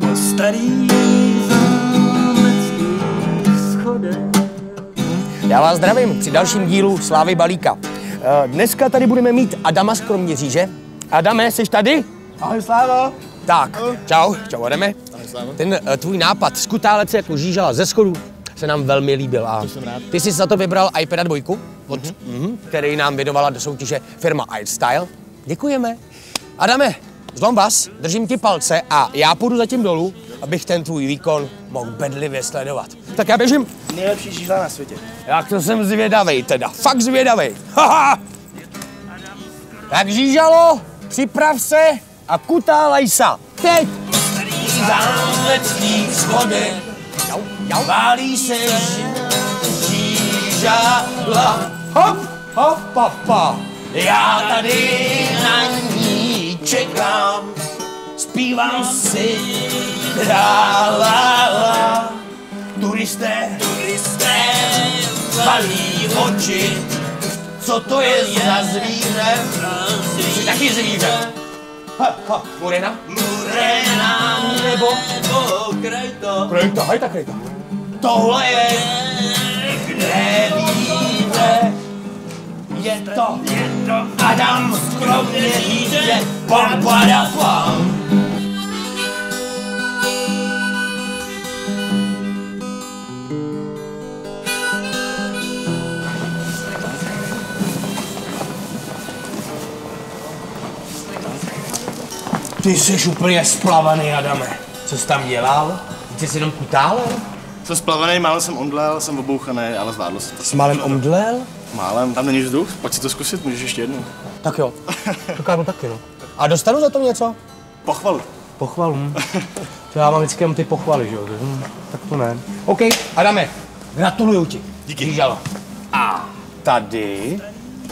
Po starých zámeckých schodech. Já vás zdravím při dalším dílu Slávy Balíka. Eh, Dneska tady budeme mít Adama z Kroměříže. Adame, jsi tady? Ahoj, Slávo. Tak, čau, čau Adame. Ten uh, tvůj nápad skutálec se jako žížala ze schodu se nám velmi líbil. A ty jsi za to vybral iPad 2, od, mm-hmm. který nám věnovala do soutěže firma iStyle. Děkujeme. Adame, zlom vás, držím ti palce a já půjdu zatím dolů, abych ten tvůj výkon mohl bedlivě sledovat. Tak já běžím. Nejlepší žížla na světě. Jak to jsem zvědavej teda, fakt zvědavej. Haha. Tak žížalo, připrav se a kutálej sa. Teď. Zámecký schody, Válí se žížala. Hop, hop, papa. Já tady na ní čekám, zpívám si la la la. Turisté, turisté, valí oči, co to je za zvíře? Taky zvíře. Ha, ha, Morena. Murena nebo, nebo. Krejta, haj tak krejta. Tohle je, kde víte, je to, je to Adam skromně říže, pam, pada, pam. Ty jsi úplně splavaný, Adame. Co jsi tam dělal? Ty jsi jenom kutálel? Jsem splavený, málem jsem omdlel, jsem obouchaný, ale zvládl jsem to. S malem omdlel? Málem, tam není vzduch, pojď si to zkusit, můžeš ještě jednou. Tak jo. Dokážu taky, no. A dostanu za to něco? Pochvalu. Pochvalu. hm. To já mám vždycky jenom ty pochvaly, že jo? hm, Tak to ne. OK, Adame, gratuluju ti. Díky. Žížalo. A tady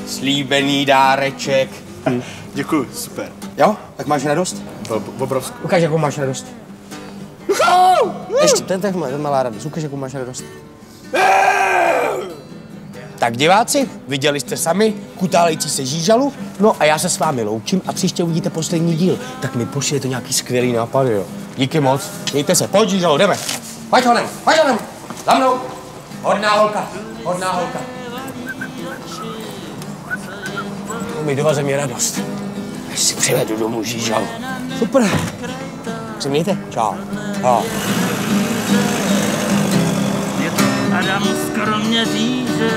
slíbený dáreček. Hm. Děkuji, super. Jo? Tak máš radost? Ob- Obrovskou. Ukaž, jakou máš radost. Ještě, ten, ten, ten malá radost. Ukaž, jakou máš radost. Tak diváci, viděli jste sami kutálející se žížalu, no a já se s vámi loučím a příště uvidíte poslední díl. Tak mi pošlijete nějaký skvělý nápady, jo. Díky moc, mějte se, pojď žížalo, jdeme. Pojď honem, pojď honem, za mnou. Hodná holka, hodná holka. To mi dovaze mě radost. Až si přivedu domů žížalu. Super. Se mějte, čau. Čau. Je to Adam skromně říže,